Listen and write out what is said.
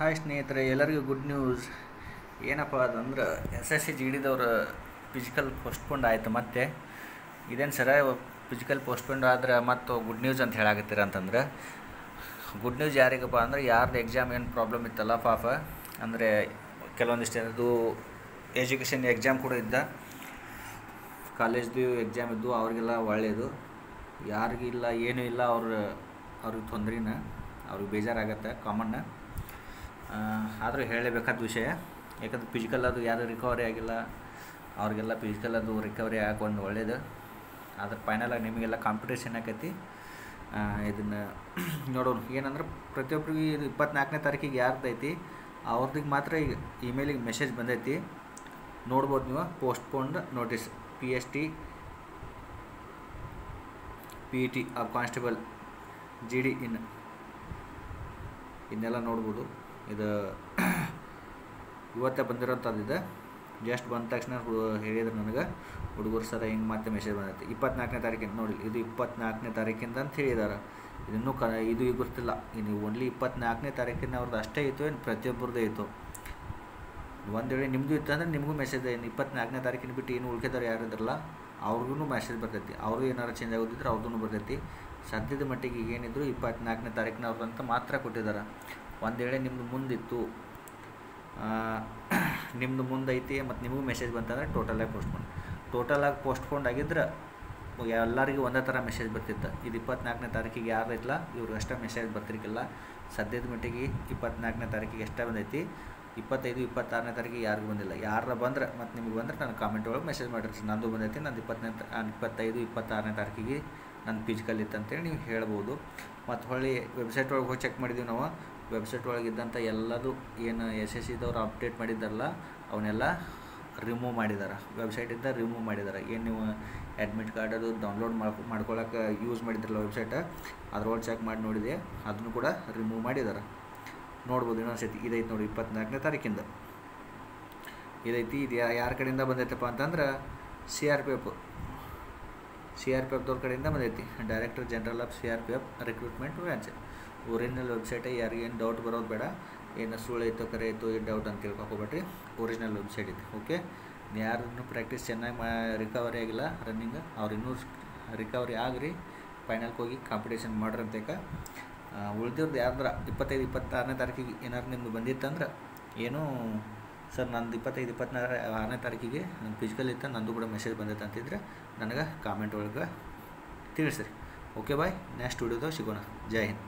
Hi ಸ್ನೇಹಿತರೆ, ಎಲ್ಲರಿಗೂ good news ಏನಪ್ಪ ಅದಂದ್ರೆ ಎಸ್ ಎಸ್ ಸಿ ಜಿ ಡಿದವ್ರ ಫಿಸಿಕಲ್ ಪೋಸ್ಟ್ಪೋಂಡ್ ಆಯಿತು ಮತ್ತೆ. ಇದೇನು ಸರ ಫಿಸಿಕಲ್ ಪೋಸ್ಟ್ಪೋಂಡ್ ಆದ್ರೆ ಮತ್ತು ಗುಡ್ ನ್ಯೂಸ್ ಅಂತ ಹೇಳಾಕತ್ತೀರ ಅಂತಂದ್ರೆ ಗುಡ್ ನ್ಯೂಸ್ ಯಾರಿಗಪ್ಪ ಅಂದ್ರೆ ಯಾರ್ದು ಎಕ್ಸಾಮ್ ಏನು ಪ್ರಾಬ್ಲಮ್ ಇತ್ತಲ್ಲ ಪಾಪ, ಅಂದರೆ ಕೆಲವೊಂದಿಷ್ಟು ಏನದು ಎಜುಕೇಷನ್ ಎಕ್ಸಾಮ್ ಕೂಡ ಇದ್ದ. ಕಾಲೇಜ್ದು ಎಕ್ಸಾಮ್ ಇದ್ದು ಅವ್ರಿಗೆಲ್ಲ ಒಳ್ಳೆಯದು ಯಾರಿಗಿಲ್ಲ ಏನೂ ಇಲ್ಲ, ಅವ್ರ, ಅವ್ರಿಗೆ ತೊಂದ್ರೆನ, ಅವ್ರಿಗೆ ಬೇಜಾರಾಗತ್ತೆ ಕಾಮನ್ನ ಆದರೂ ಹೇಳಲೇಬೇಕಾದ ವಿಷಯ, ಯಾಕಂದ್ರೆ ಫಿಸಿಕಲ್ ಅದು ಯಾರು ರಿಕವರಿ ಆಗಿಲ್ಲ, ಅವ್ರಿಗೆಲ್ಲ ಫಿಸಿಕಲ್ ಅದು ರಿಕವರಿ ಆಗೊಂಡು ಒಳ್ಳೇದು. ಆದ್ರೆ ಫೈನಲಾಗಿ ನಿಮಗೆಲ್ಲ ಕಾಂಪಿಟೇಷನ್ ಆಕೈತಿ. ಇದನ್ನು ನೋಡೋಣ. ಏನಂದ್ರೆ ಪ್ರತಿಯೊಬ್ಬರಿಗೆ ಇದು ಇಪ್ಪತ್ನಾಲ್ಕನೇ ತಾರೀಕಿಗೆ ಯಾರ್ದೈತಿ ಅವ್ರದಿಗೆ ಮಾತ್ರ ಈಗ ಇಮೇಲಿಗೆ ಮೆಸೇಜ್ ಬಂದೈತಿ. ನೋಡ್ಬೋದು ನೀವು postponed notice P S T P T of constable G D in ಇದನ್ನೆಲ್ಲ ನೋಡ್ಬೋದು. ಇದು ಇವತ್ತೇ ಬಂದಿರೋಂಥದ್ದು ಇದೆ ಜಸ್ಟ್ ಬಂದ ತಕ್ಷಣ ಹೇಳಿದ್ರು ನನಗೆ, ಹುಡುಗರು ಸರ ಹಿಂಗೆ ಮತ್ತೆ ಮೆಸೇಜ್ ಬಂದೈತೆ. ಇಪ್ಪತ್ನಾಲ್ಕನೇ ತಾರೀಕಿಂದ ನೋಡಿ ಇದು ಇಪ್ಪತ್ನಾಲ್ಕನೇ ತಾರೀಕಿಂದ ಅಂತ ಹೇಳಿದ್ದಾರೆ ಇನ್ನೂ ಕ, ಇದು ಗೊತ್ತಿಲ್ಲ. ಇನ್ನು ಓನ್ಲಿ ಇಪ್ಪತ್ನಾಲ್ಕನೇ ತಾರೀಕಿನ ಅವ್ರದ್ದು ಅಷ್ಟೇ ಇತ್ತು ಏನು ಪ್ರತಿಯೊಬ್ಬರದ್ದು ಇತ್ತು. ಒಂದು ವೇಳೆ ನಿಮ್ಮದು ಇತ್ತು ಅಂದರೆ ನಿಮಗೂ ಮೆಸೇಜ್ ಏನು ಇಪ್ಪತ್ನಾಲ್ಕನೇ ತಾರೀಕಿನ ಬಿಟ್ಟು ಏನು ಉಳ್ಕೆದಾರೆ ಯಾರು ಇದ್ರಲ್ಲ ಅವ್ರಿಗೂ ಮೆಸೇಜ್ ಬರ್ತೈತಿ. ಅವ್ರಿಗೂ ಏನಾರು ಚೇಂಜ್ ಆಗೋದಿದ್ರೆ ಅವ್ರದ್ದು ಬರ್ತೈತಿ. ಸದ್ಯದ ಮಟ್ಟಿಗೆ ಏನಿದ್ರು ಇಪ್ಪತ್ನಾಲ್ಕನೇ ತಾರೀಕಿನ ಅಂತ ಮಾತ್ರ ಕೊಟ್ಟಿದ್ದಾರೆ. ಒಂದು ವೇಳೆ ನಿಮ್ಮದು ಮುಂದಿತ್ತು ನಿಮ್ಮದು ಮುಂದೈತಿ ಮತ್ತು ನಿಮಗೂ ಮೆಸೇಜ್ ಬಂತಂದರೆ ಟೋಟಲಾಗಿ ಪೋಸ್ಟ್ಪೋನ್ ಟೋಟಲಾಗಿ ಪೋಸ್ಟ್ಪೋಂಡ್ ಆಗಿದ್ರೆ ಎಲ್ಲರಿಗೂ ಒಂದೇ ಥರ ಮೆಸೇಜ್ ಬರ್ತಿತ್ತು. ಇದು ಇಪ್ಪತ್ನಾಲ್ಕನೇ ತಾರೀಕಿಗೆ ಯಾರು ಇಲ್ಲ ಇವ್ರಿಗೆ ಅಷ್ಟೇ ಮೆಸೇಜ್ ಬರ್ತಿರ್ಕಿಲ್ಲ ಸದ್ಯದ ಮಟ್ಟಿಗೆ ಇಪ್ಪತ್ನಾಲ್ಕನೇ ತಾರೀಕಿಗೆ ಎಷ್ಟೇ ಬಂದೈತಿ? ಇಪ್ಪತ್ತೈದು, ಇಪ್ಪತ್ತಾರನೇ ತಾರೀಕಿಗೆ ಯಾರಿಗೂ ಬಂದಿಲ್ಲ. ಯಾರ ಬಂದ್ರೆ, ಮತ್ತು ನಿಮಗೆ ಬಂದರೆ ನಾನು ಕಾಮೆಂಟ್ ಒಳಗೆ ಮೆಸೇಜ್ ಮಾಡಿರ್ತೀನಿ. ನಂದು ಬಂದೈತಿ, ನಂದು ಇಪ್ಪತ್ತನೇ ಇಪ್ಪತ್ತೈದು, ಇಪ್ಪತ್ತಾರನೇ ತಾರೀಕಿಗೆ ನನ್ನ ಫಿಸಿಕಲ್ ಇತ್ತು ಅಂತೇಳಿ ನೀವು ಹೇಳ್ಬೋದು. ಮತ್ತು ಹೊಳ್ಳಿ ವೆಬ್ಸೈಟ್ ಒಳಗೆ ಹೋಗಿ ಚೆಕ್ ಮಾಡಿದ್ದೀವಿ ನಾವು. ವೆಬ್ಸೈಟ್ ಒಳಗೆ ಇದ್ದಂಥ ಎಲ್ಲದು ಏನು ಎಸ್ ಎಸ್ ಸಿದವ್ರು ಅಪ್ಡೇಟ್ ಮಾಡಿದ್ದಾರಲ್ಲ ಅವನ್ನೆಲ್ಲ ರಿಮೂವ್ ಮಾಡಿದ್ದಾರೆ ವೆಬ್ಸೈಟಿಂದ ರಿಮೂವ್ ಮಾಡಿದ್ದಾರೆ ಏನು ನೀವು ಅಡ್ಮಿಟ್ ಕಾರ್ಡ್ ಅದು ಡೌನ್ಲೋಡ್ ಮಾಡ್ಕೊ ಯೂಸ್ ಮಾಡಿದ್ರಲ್ಲ ವೆಬ್ಸೈಟ ಅದ್ರೊಳಗೆ ಚೆಕ್ ಮಾಡಿ ನೋಡಿದೆ. ಅದನ್ನು ಕೂಡ ರಿಮೂವ್ ಮಾಡಿದ್ದಾರೆ ನೋಡ್ಬೋದು ಇನ್ನೊಂದು ಸತಿ. ಇದೈತಿ ನೋಡಿ ಇಪ್ಪತ್ನಾಲ್ಕನೇ ತಾರೀಕಿಂದ. ಇದೈತಿ, ಇದು ಯಾರ ಕಡೆಯಿಂದ ಬಂದೈತಪ್ಪ ಅಂತಂದ್ರೆ C R P F C R P ಎಫ್ದವ್ರ ಕಡೆಯಿಂದ ಬಂದೈತಿ. Director general of C R P F recruitment branch original ವೆಬ್ಸೈಟೇ ಯಾರಿಗೇನು ಡೌಟ್ ಬರೋದು ಬೇಡ. ಏನು ಸುಳ್ಳು ಐತೋ, ಕರೆ ಐತೋ, ಏನು ಡೌಟ್ ಅಂತ ತಿಳ್ಕೊಬೇಡ್ರಿ ಒರಿಜಿನಲ್ ವೆಬ್ಸೈಟ್ ಇದೆ ಓಕೆ ಯಾರನ್ನು ಪ್ರಾಕ್ಟೀಸ್ ಚೆನ್ನಾಗಿ ಮಾ ರಿಕವರಿ ಆಗಿಲ್ಲ ರನ್ನಿಂಗ್ ಅವ್ರು ಇನ್ನೂ ರಿಕವರಿ ಆಗ್ರಿ. ಫೈನಲ್ಗೆ ಹೋಗಿ ಕಾಂಪಿಟೇಷನ್ ಮಾಡ್ರಿ ಉಳ್ದಿವ್ರದ್ದು ಯಾರ್ದ್ರ ಇಪ್ಪತ್ತೈದು, ಇಪ್ಪತ್ತಾರನೇ ತಾರೀಕಿಗೆ ಏನಾರು ನಿಮ್ಮದು ಬಂದಿತ್ತಂದ್ರೆ ಏನು ಸರ್, ನಂದು ಇಪ್ಪತ್ತೈದು ಇಪ್ಪತ್ನಾರ ಆರನೇ ತಾರೀಕಿಗೆ ನನ್ನ ಫಿಸಿಕಲ್ ಇತ್ತು, ನಂದು ಕೂಡ ಮೆಸೇಜ್ ಬಂದೈತೆ ಅಂತಿದ್ರೆ ನನಗೆ ಕಾಮೆಂಟ್ ಒಳಗೆ ತಿಳಿಸ್ರಿ. ಓಕೆ ಬಾಯ್ ನೆಕ್ಸ್ಟ್ ವಿಡಿಯೋದಾಗ ಸಿಗೋಣ. ಜೈ ಹಿಂದ್.